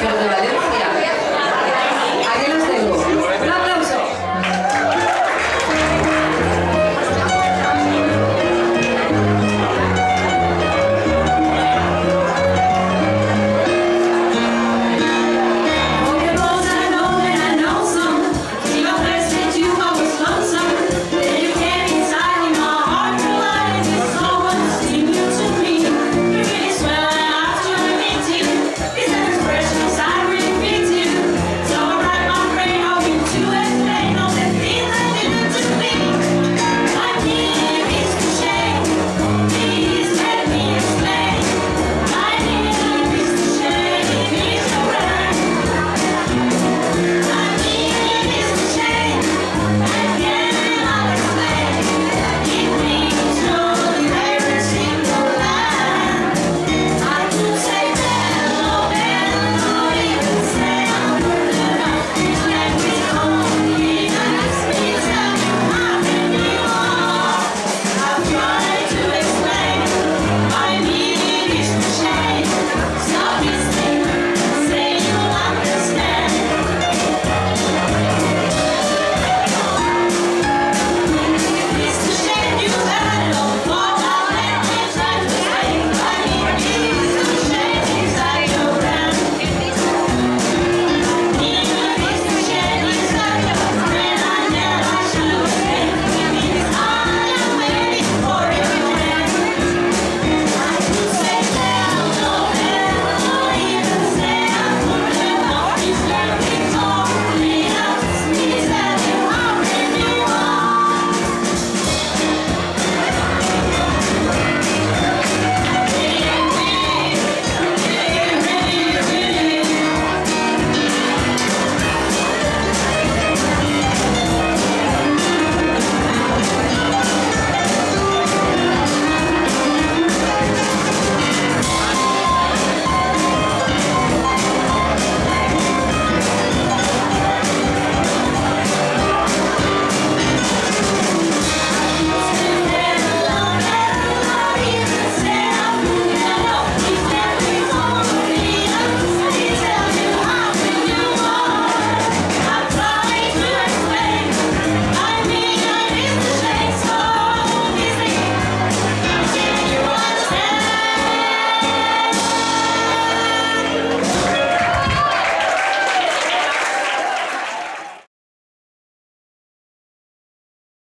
pero de Valencia.